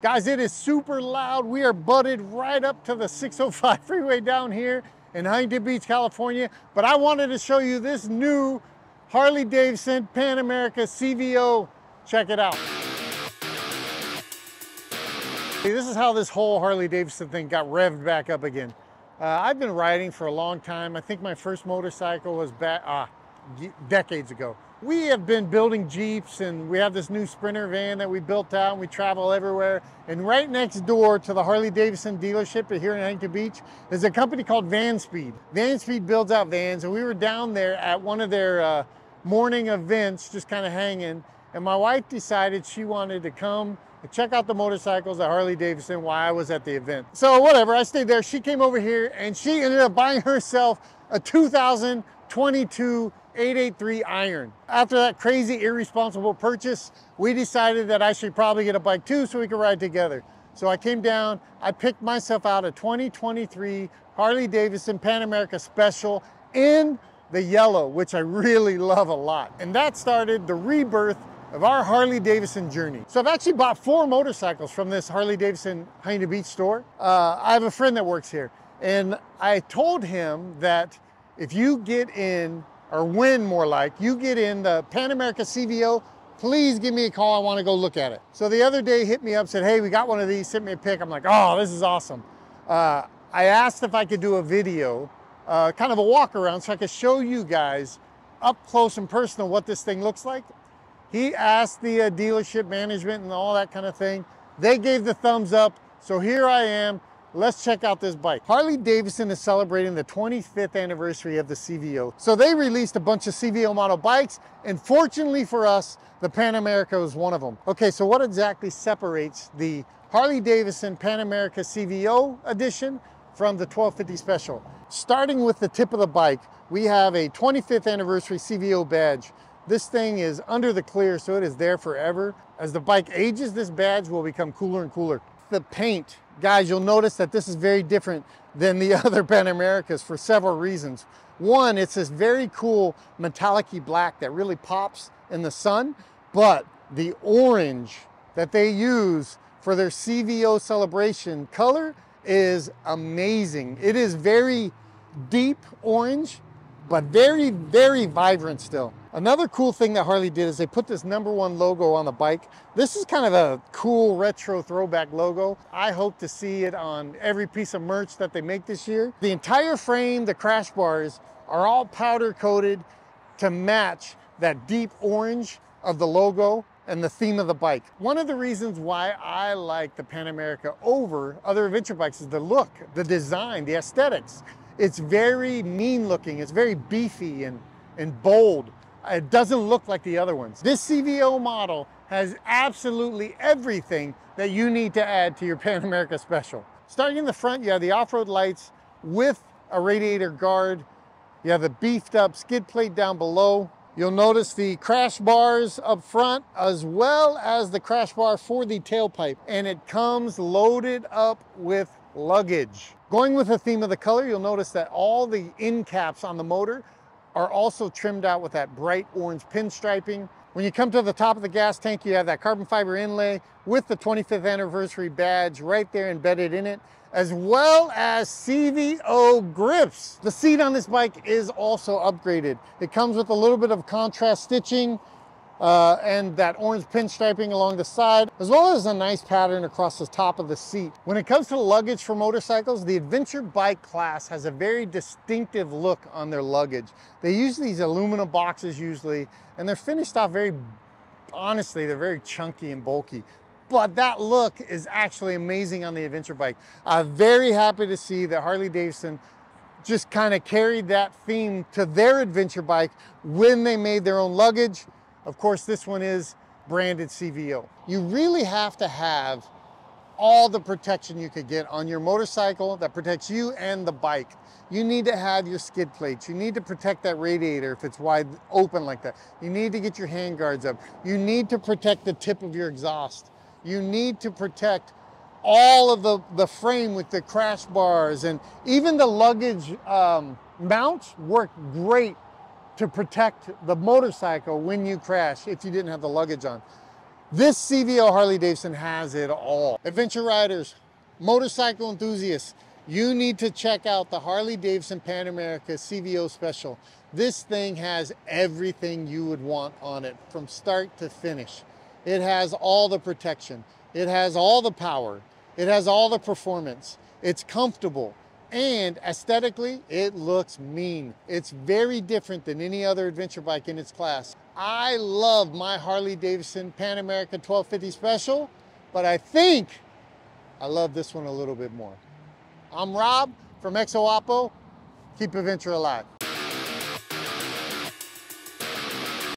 Guys, it is super loud. We are butted right up to the 605 freeway down here in Huntington Beach, California. But I wanted to show you this new Harley Davidson Pan America CVO. Check it out. This is how this whole Harley Davidson thing got revved back up again. Uh, I've been riding for a long time. I think my first motorcycle was back ah, decades ago. We have been building Jeeps and we have this new Sprinter van that we built out and we travel everywhere. And right next door to the Harley Davidson dealership here in Huntington Beach is a company called Van Speed. Van Speed builds out vans and we were down there at one of their uh, morning events just kind of hanging and my wife decided she wanted to come and check out the motorcycles at Harley Davidson while I was at the event. So whatever, I stayed there. She came over here and she ended up buying herself a 2022 883 iron. After that crazy irresponsible purchase, we decided that I should probably get a bike too so we could ride together. So I came down, I picked myself out a 2023 Harley Davidson Pan America Special in the yellow, which I really love a lot. And that started the rebirth of our Harley Davidson journey. So I've actually bought four motorcycles from this Harley Davidson Huntington Beach store. Uh, I have a friend that works here and I told him that if you get in, or win more like, you get in the Pan America CVO, please give me a call. I want to go look at it. So the other day hit me up, said, hey, we got one of these, sent me a pic. I'm like, oh, this is awesome. Uh, I asked if I could do a video, uh, kind of a walk around so I could show you guys up close and personal what this thing looks like. He asked the uh, dealership management and all that kind of thing. They gave the thumbs up. So here I am. Let's check out this bike. Harley Davidson is celebrating the 25th anniversary of the CVO. So they released a bunch of CVO model bikes. And fortunately for us, the Pan America was one of them. Okay, so what exactly separates the Harley Davidson Pan America CVO edition from the 1250 Special? Starting with the tip of the bike, we have a 25th anniversary CVO badge this thing is under the clear, so it is there forever. As the bike ages, this badge will become cooler and cooler. The paint, guys, you'll notice that this is very different than the other Pan Americas for several reasons. One, it's this very cool metallic black that really pops in the sun, but the orange that they use for their CVO celebration color is amazing. It is very deep orange, but very, very vibrant still. Another cool thing that Harley did is they put this number one logo on the bike. This is kind of a cool retro throwback logo. I hope to see it on every piece of merch that they make this year. The entire frame, the crash bars, are all powder coated to match that deep orange of the logo and the theme of the bike. One of the reasons why I like the Pan America over other adventure bikes is the look, the design, the aesthetics. It's very mean looking, it's very beefy and, and bold. It doesn't look like the other ones. This CVO model has absolutely everything that you need to add to your Pan America Special. Starting in the front, you have the off-road lights with a radiator guard. You have the beefed up skid plate down below. You'll notice the crash bars up front as well as the crash bar for the tailpipe. And it comes loaded up with luggage. Going with the theme of the color, you'll notice that all the end caps on the motor are also trimmed out with that bright orange pinstriping. When you come to the top of the gas tank, you have that carbon fiber inlay with the 25th anniversary badge right there embedded in it, as well as CVO grips. The seat on this bike is also upgraded. It comes with a little bit of contrast stitching uh, and that orange pinstriping along the side, as well as a nice pattern across the top of the seat. When it comes to luggage for motorcycles, the adventure bike class has a very distinctive look on their luggage. They use these aluminum boxes usually, and they're finished off very, honestly, they're very chunky and bulky but that look is actually amazing on the adventure bike. I'm very happy to see that Harley Davidson just kind of carried that theme to their adventure bike when they made their own luggage of course, this one is branded CVO. You really have to have all the protection you could get on your motorcycle that protects you and the bike. You need to have your skid plates. You need to protect that radiator if it's wide open like that. You need to get your hand guards up. You need to protect the tip of your exhaust. You need to protect all of the, the frame with the crash bars and even the luggage um, mounts work great to protect the motorcycle when you crash if you didn't have the luggage on. This CVO Harley Davidson has it all. Adventure riders, motorcycle enthusiasts, you need to check out the Harley Davidson Pan America CVO Special. This thing has everything you would want on it from start to finish. It has all the protection. It has all the power. It has all the performance. It's comfortable. And aesthetically, it looks mean. It's very different than any other adventure bike in its class. I love my Harley Davidson Pan America 1250 Special, but I think I love this one a little bit more. I'm Rob from Exo Apo. Keep adventure alive.